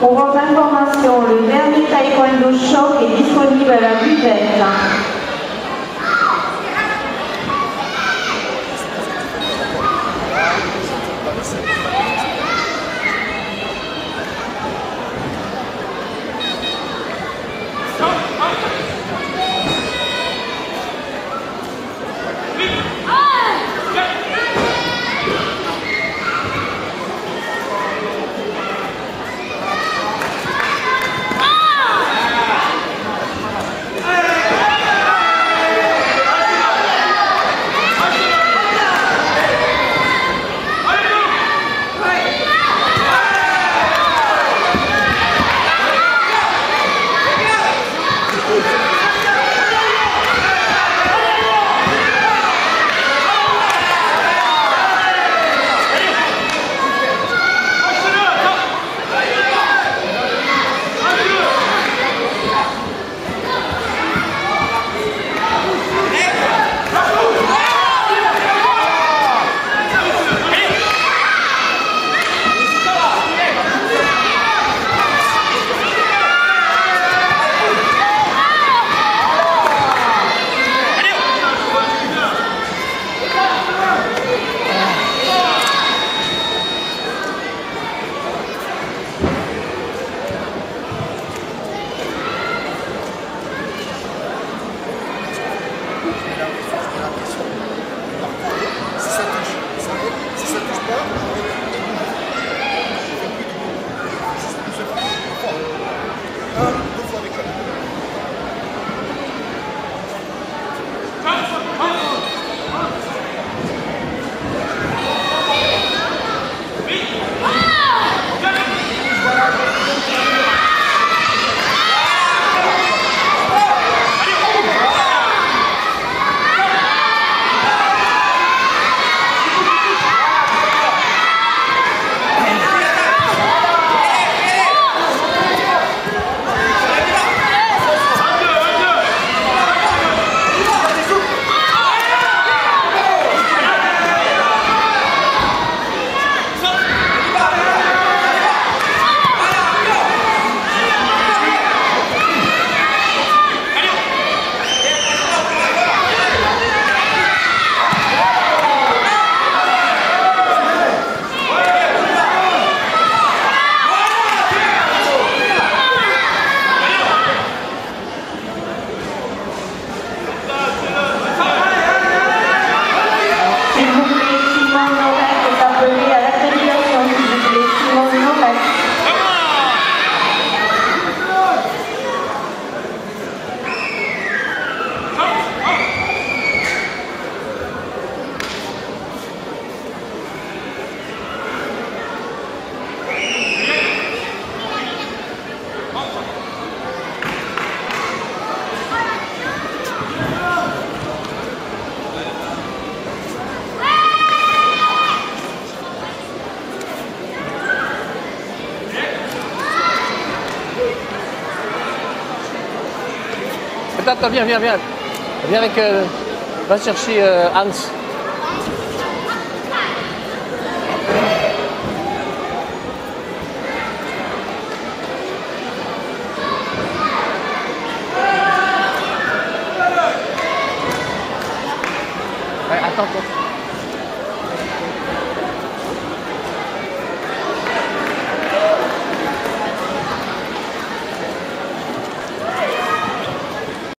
Pour votre information, le dernier taekwondo choc est disponible à la buvette. Attends, viens, viens, viens. Viens avec. Euh, va chercher euh, Hans.